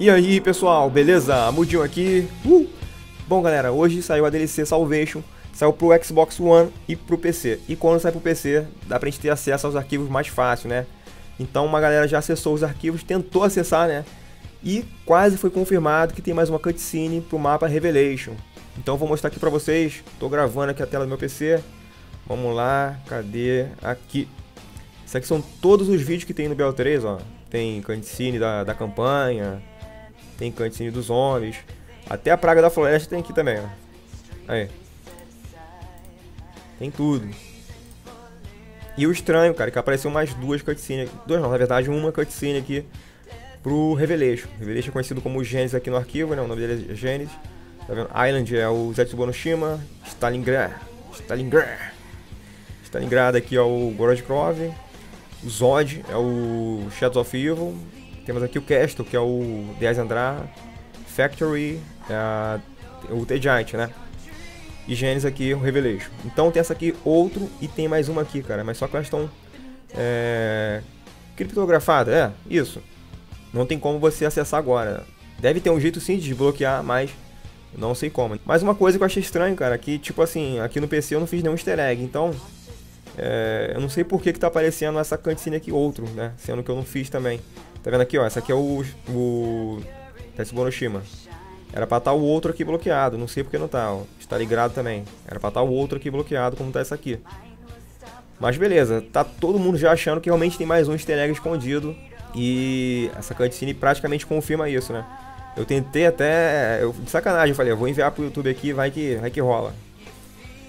E aí pessoal, beleza? Mudinho aqui. Uh! Bom galera, hoje saiu a DLC Salvation, saiu pro Xbox One e pro PC. E quando sai pro PC, dá pra gente ter acesso aos arquivos mais fácil, né? Então uma galera já acessou os arquivos, tentou acessar, né? E quase foi confirmado que tem mais uma cutscene pro mapa Revelation. Então vou mostrar aqui pra vocês, tô gravando aqui a tela do meu PC. Vamos lá, cadê? Aqui. Isso aqui são todos os vídeos que tem no BL3, ó. Tem cutscene da, da campanha, tem cutscene dos homens. Até a praga da floresta tem aqui também, ó. Aí. Tem tudo. E o estranho, cara, que apareceu mais duas cutscenes. Duas não, na verdade, uma cutscene aqui pro Revelation. Revelation é conhecido como Genesis aqui no arquivo, né? O nome dele é Genesis. Tá vendo? Island é o Zetsubo no Shima. Stalingrad. Stalingrad. Stalingrad aqui é o. O Zod é o Shadows of Evil. Temos aqui o Castle, que é o The Andra. Factory é o The Giant, né? E Genesis aqui o Revelation. Então tem essa aqui, outro, e tem mais uma aqui, cara. Mas só que elas estão é, criptografadas. É, isso. Não tem como você acessar agora. Deve ter um jeito sim de desbloquear, mas não sei como. Mas uma coisa que eu achei estranho, cara, que tipo assim, aqui no PC eu não fiz nenhum easter egg, então é, eu não sei por que, que tá aparecendo essa cutscene aqui outro, né? Sendo que eu não fiz também. Tá vendo aqui, ó? Essa aqui é o, o Tetsubonoshima. Era pra estar tá o outro aqui bloqueado, não sei porque não tá, ó. Está ligado também. Era pra estar tá o outro aqui bloqueado, como tá essa aqui. Mas beleza, tá todo mundo já achando que realmente tem mais um easter egg escondido. E essa cutscene praticamente confirma isso, né? Eu tentei até. Eu, de sacanagem, eu falei, eu vou enviar pro YouTube aqui, vai que, vai que rola.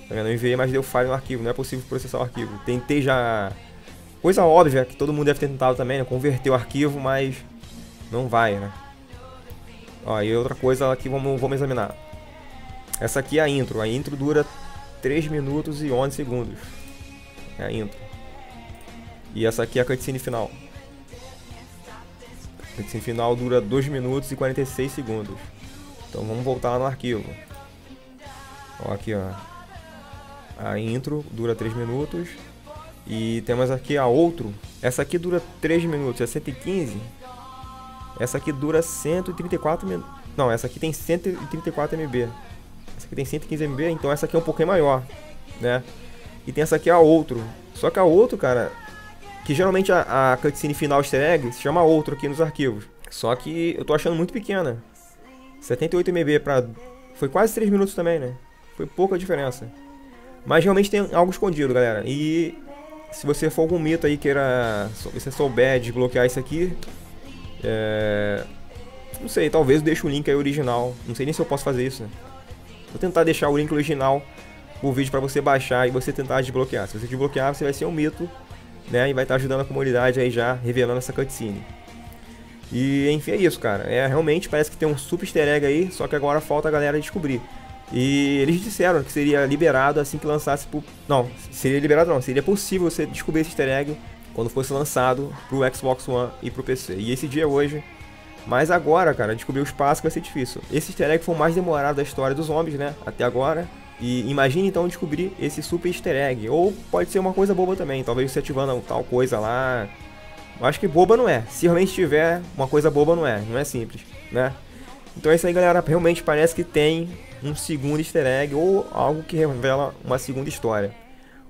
Tá vendo? Eu enviei, mas deu falha no arquivo, não é possível processar o arquivo. Tentei já. Coisa óbvia que todo mundo deve ter tentado também, né? Converter o arquivo, mas não vai, né? Ó, e outra coisa aqui vamos, vamos examinar. Essa aqui é a intro. A intro dura 3 minutos e 11 segundos. É a intro. E essa aqui é a cutscene final. A cutscene final dura 2 minutos e 46 segundos. Então vamos voltar lá no arquivo. Ó, aqui ó. A intro dura 3 minutos. E temos aqui a outro. Essa aqui dura 3 minutos, é 115. Essa aqui dura 134 minutos. Não, essa aqui tem 134 MB. Essa aqui tem 115 MB, então essa aqui é um pouquinho maior, né? E tem essa aqui a outro. Só que a outro, cara, que geralmente a, a cutscene final easter egg se chama outro aqui nos arquivos. Só que eu tô achando muito pequena. 78 MB pra... Foi quase 3 minutos também, né? Foi pouca diferença. Mas realmente tem algo escondido, galera. E se você for algum mito aí queira... Se você souber desbloquear isso aqui... É... Não sei, talvez eu deixe o link aí original. Não sei nem se eu posso fazer isso, né? Vou tentar deixar o link original o vídeo para você baixar e você tentar desbloquear. Se você desbloquear, você vai ser um mito né? E vai estar ajudando a comunidade aí já, revelando essa cutscene. E enfim, é isso, cara. É, realmente parece que tem um super easter egg aí, só que agora falta a galera descobrir. E eles disseram que seria liberado assim que lançasse pro... Não, seria liberado não, seria possível você descobrir esse easter egg quando fosse lançado pro Xbox One e pro PC. E esse dia é hoje. Mas agora, cara, descobrir o espaço vai ser difícil. Esse easter egg foi o mais demorado da história dos zombies, né? Até agora. E imagine então descobrir esse super easter egg. Ou pode ser uma coisa boba também, talvez você ativando tal coisa lá. Eu acho que boba não é. Se realmente tiver uma coisa boba não é, não é simples, né? Então é isso aí, galera. Realmente parece que tem um segundo easter egg ou algo que revela uma segunda história.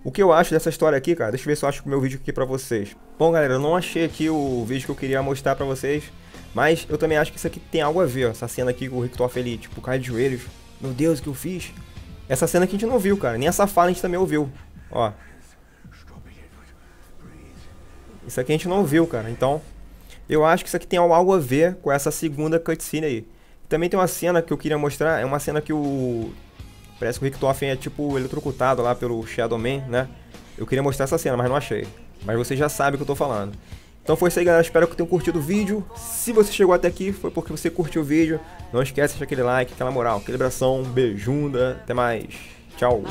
O que eu acho dessa história aqui, cara, deixa eu ver se eu acho o meu vídeo aqui pra vocês. Bom, galera, eu não achei aqui o vídeo que eu queria mostrar pra vocês, mas eu também acho que isso aqui tem algo a ver, ó, essa cena aqui com o Rictor ele, tipo, cai de joelhos. Meu Deus, o que eu fiz? Essa cena que a gente não viu, cara. Nem essa fala a gente também ouviu. Ó. Isso aqui a gente não viu, cara. Então, eu acho que isso aqui tem algo a ver com essa segunda cutscene aí. Também tem uma cena que eu queria mostrar. É uma cena que o... Parece que o Richtofen é tipo eletrocutado lá pelo Shadow Man, né? Eu queria mostrar essa cena, mas não achei. Mas você já sabe o que eu tô falando. Então foi isso aí, galera. Espero que tenham curtido o vídeo. Se você chegou até aqui, foi porque você curtiu o vídeo. Não esquece de deixar aquele like, aquela moral, aquele abração, beijunda. Até mais. Tchau.